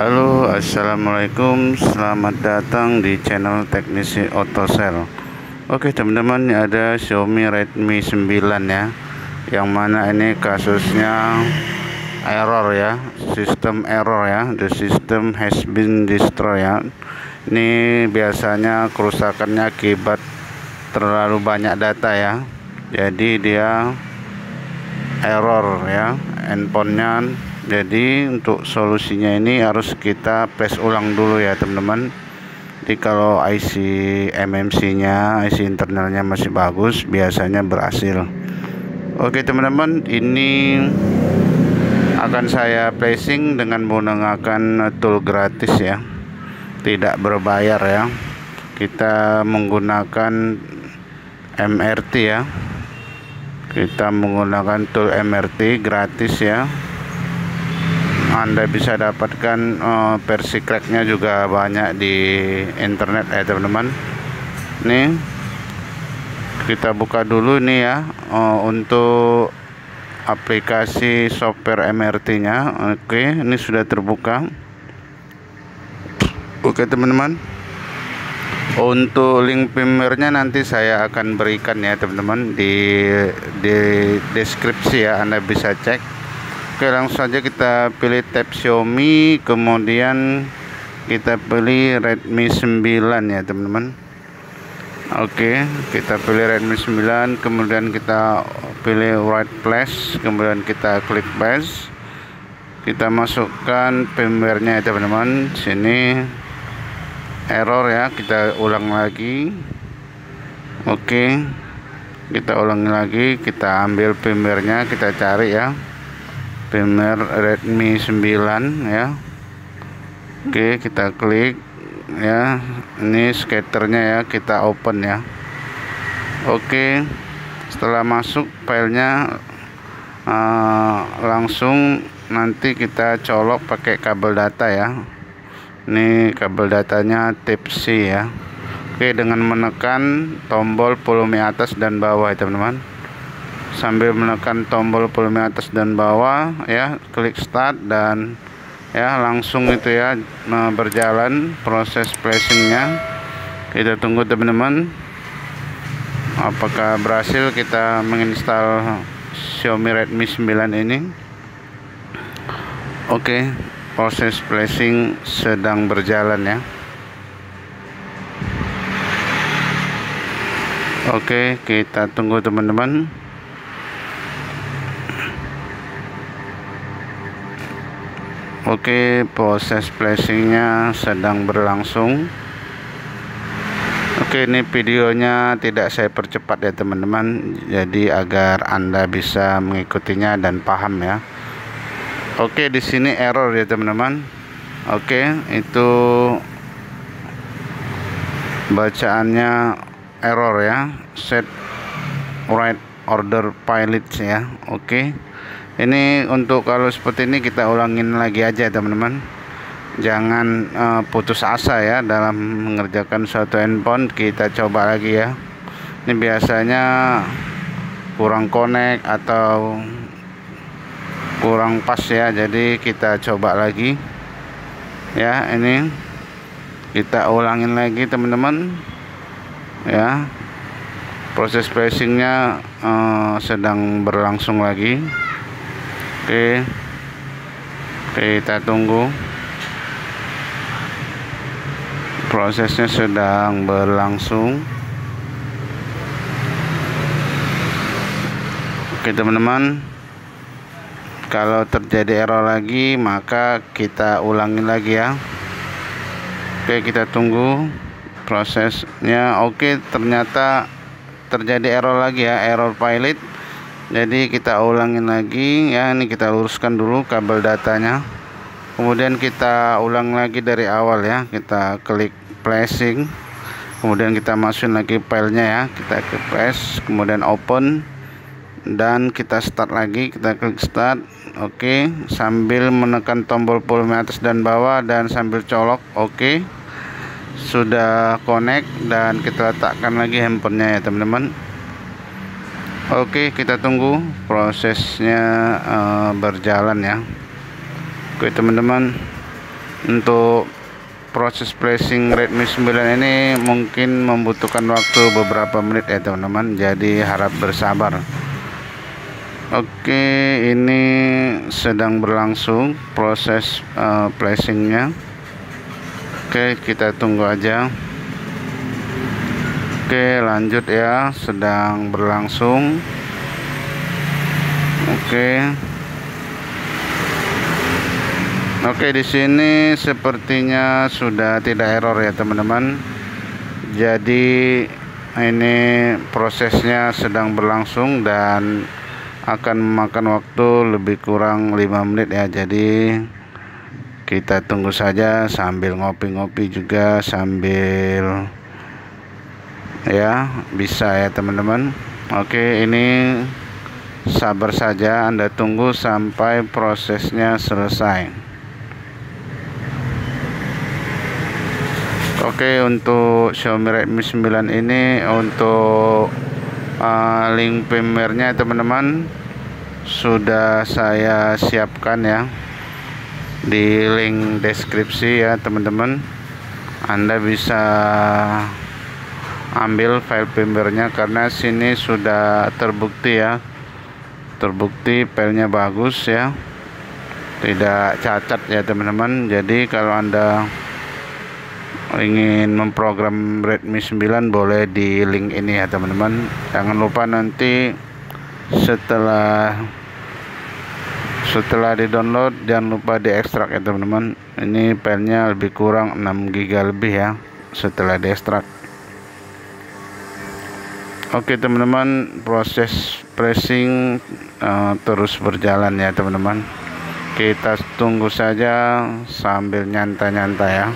Halo assalamualaikum. Selamat datang di channel teknisi Otosel. Oke teman-teman ada Xiaomi Redmi 9 ya yang mana ini kasusnya error ya sistem error ya the system has been destroyed ya. Ini biasanya kerusakannya akibat terlalu banyak data ya jadi dia error ya handphonenya jadi untuk solusinya ini harus kita press ulang dulu ya teman-teman. Jadi kalau IC MMC nya IC internalnya masih bagus biasanya berhasil. Oke teman-teman ini akan saya placing dengan menggunakan tool gratis ya. Tidak berbayar ya. Kita menggunakan MRT ya. Kita menggunakan tool MRT gratis ya anda bisa dapatkan uh, versi cracknya juga banyak di internet ya teman-teman. Nih kita buka dulu nih ya uh, untuk aplikasi software MRT nya oke ini sudah terbuka. Oke teman-teman. Untuk link firmware-nya nanti saya akan berikan ya teman-teman di di deskripsi ya Anda bisa cek Oke langsung saja kita pilih tab Xiaomi kemudian kita pilih Redmi 9 ya teman-teman. Oke kita pilih Redmi 9 kemudian kita pilih right place kemudian kita klik base. Kita masukkan firmware-nya ya teman-teman. Sini error ya kita ulang lagi. Oke kita ulangi lagi kita ambil firmware-nya kita cari ya firmware Redmi 9 ya. Oke kita klik ya. Ini skaternya ya. Kita open ya. Oke setelah masuk filenya uh, langsung nanti kita colok pakai kabel data ya. Ini kabel datanya tip C ya. Oke dengan menekan tombol volume atas dan bawah ya teman-teman sambil menekan tombol volume atas dan bawah ya. Klik start dan ya langsung itu ya berjalan proses flashingnya kita tunggu teman-teman. Apakah berhasil kita menginstal Xiaomi Redmi 9 ini? Oke proses flashing sedang berjalan ya. Oke, kita tunggu teman-teman. Oke proses flashingnya sedang berlangsung. Oke ini videonya tidak saya percepat ya teman-teman. Jadi agar anda bisa mengikutinya dan paham ya. Oke di sini error ya teman-teman. Oke itu bacaannya error ya. Set right order pilot ya. Oke ini untuk kalau seperti ini kita ulangin lagi aja teman-teman. Jangan uh, putus asa ya dalam mengerjakan suatu handphone. Kita coba lagi ya. Ini biasanya kurang connect atau kurang pas ya. Jadi kita coba lagi ya. Ini kita ulangin lagi teman-teman. Ya. Proses pressingnya uh, sedang berlangsung lagi Oke. Kita tunggu. Prosesnya sedang berlangsung. Oke teman-teman. Kalau terjadi error lagi maka kita ulangi lagi ya. Oke kita tunggu prosesnya. Oke ternyata terjadi error lagi ya error pilot jadi kita ulangin lagi ya ini kita luruskan dulu kabel datanya kemudian kita ulang lagi dari awal ya kita klik flashing kemudian kita masukin lagi filenya ya kita ke press kemudian open dan kita start lagi kita klik start oke okay. sambil menekan tombol volume atas dan bawah dan sambil colok oke okay. sudah connect dan kita letakkan lagi handphonenya ya teman-teman Oke kita tunggu prosesnya uh, berjalan ya. Oke teman-teman untuk proses flashing Redmi 9 ini mungkin membutuhkan waktu beberapa menit ya teman-teman. Jadi harap bersabar. Oke ini sedang berlangsung proses uh, flashingnya Oke kita tunggu aja Oke lanjut ya sedang berlangsung Oke Oke di sini sepertinya sudah tidak error ya teman-teman. Jadi ini prosesnya sedang berlangsung dan akan memakan waktu lebih kurang 5 menit ya. Jadi kita tunggu saja sambil ngopi-ngopi juga sambil ya bisa ya teman-teman. Oke ini sabar saja Anda tunggu sampai prosesnya selesai. Oke untuk Xiaomi Redmi 9 ini untuk uh, link firmware-nya teman-teman sudah saya siapkan ya di link deskripsi ya teman-teman Anda bisa ambil file firmware-nya karena sini sudah terbukti ya. Terbukti filenya bagus ya. Tidak cacat ya teman-teman. Jadi kalau Anda ingin memprogram Redmi 9 boleh di link ini ya teman-teman. Jangan lupa nanti setelah setelah di download jangan lupa diekstrak ya teman-teman. Ini filenya lebih kurang 6 GB lebih ya setelah diekstrak oke teman-teman proses pressing uh, terus berjalan ya teman-teman. Kita tunggu saja sambil nyantai-nyantai ya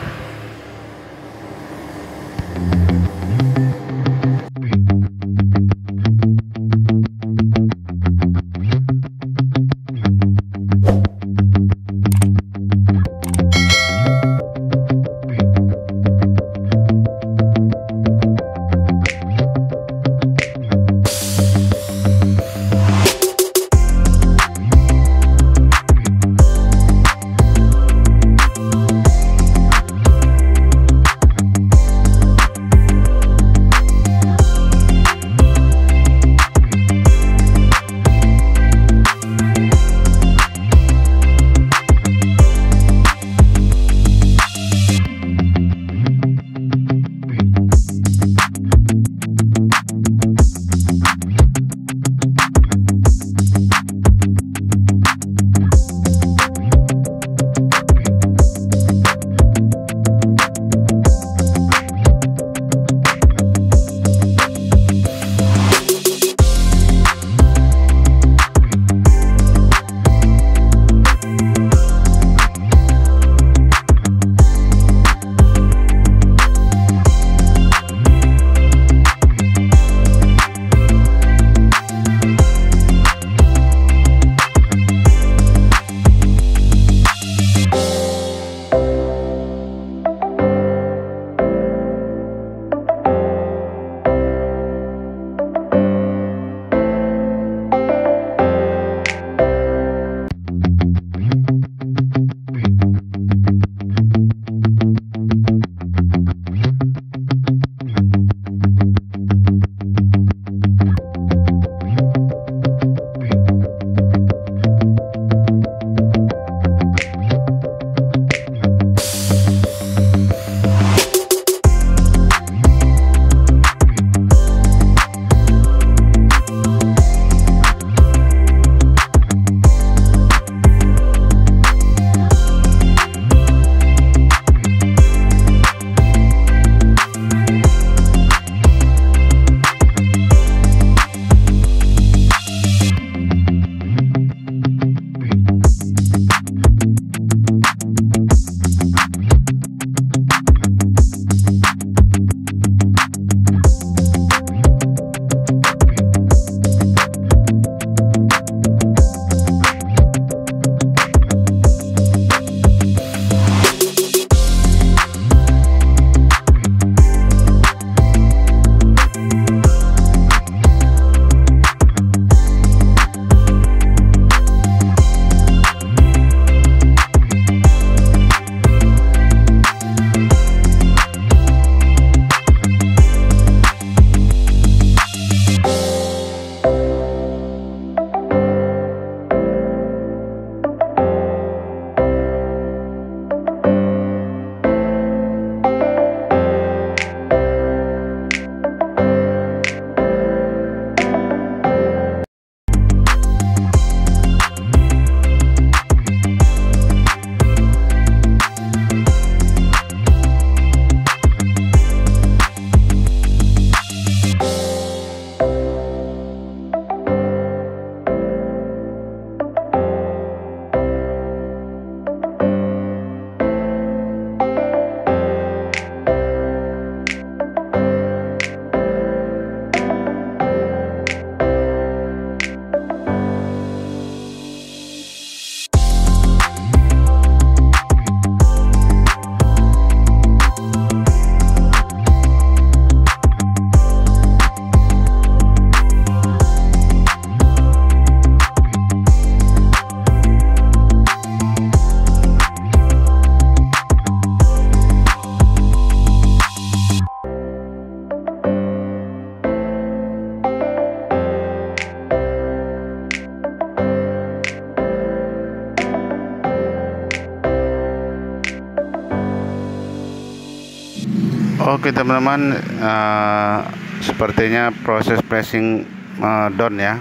Oke teman-teman uh, sepertinya proses pressing uh, down ya.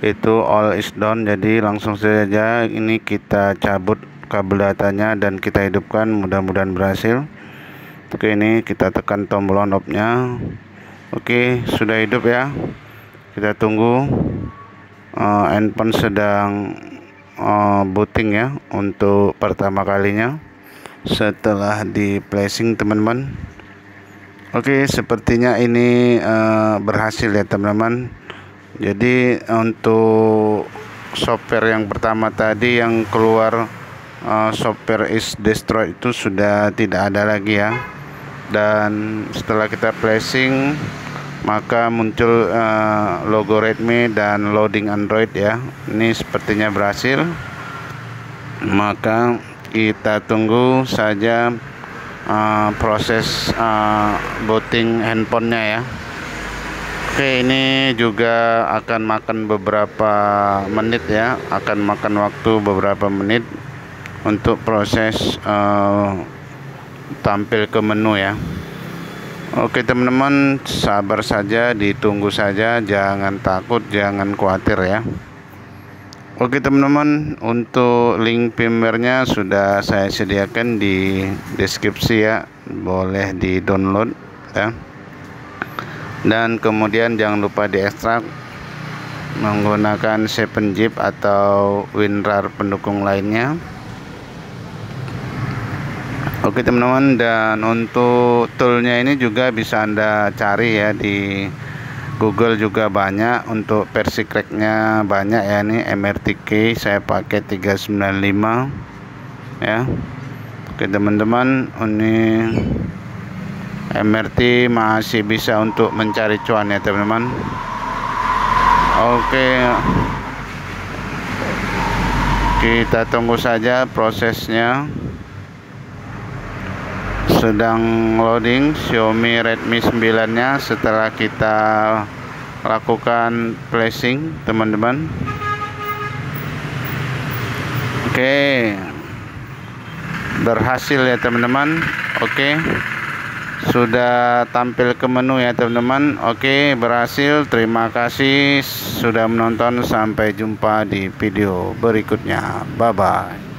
Itu all is done jadi langsung saja ini kita cabut kabel datanya dan kita hidupkan mudah-mudahan berhasil. Oke ini kita tekan tombol on off nya oke sudah hidup ya. Kita tunggu uh, handphone sedang uh, booting ya untuk pertama kalinya setelah di placing teman-teman oke sepertinya ini uh, berhasil ya teman-teman. Jadi untuk software yang pertama tadi yang keluar uh, software is destroyed itu sudah tidak ada lagi ya. Dan setelah kita placing maka muncul uh, logo Redmi dan loading Android ya. Ini sepertinya berhasil. Maka kita tunggu saja uh, proses uh, booting handphonenya ya. Oke ini juga akan makan beberapa menit ya. Akan makan waktu beberapa menit untuk proses uh, tampil ke menu ya. Oke teman-teman sabar saja ditunggu saja. Jangan takut jangan khawatir ya Oke teman-teman untuk link firmware sudah saya sediakan di deskripsi ya. Boleh di download ya. Dan kemudian jangan lupa diekstrak menggunakan 7-zip atau WinRAR pendukung lainnya. Oke teman-teman dan untuk toolnya ini juga bisa anda cari ya di Google juga banyak untuk versi cracknya banyak ya ini MRTK saya pakai 395 ya. Oke teman-teman ini MRT masih bisa untuk mencari cuan ya teman-teman. Oke. Kita tunggu saja prosesnya sedang loading Xiaomi Redmi 9 nya setelah kita lakukan placing teman-teman. Oke. Berhasil ya teman-teman. Oke. Sudah tampil ke menu ya teman-teman. Oke berhasil. Terima kasih sudah menonton. Sampai jumpa di video berikutnya. Bye bye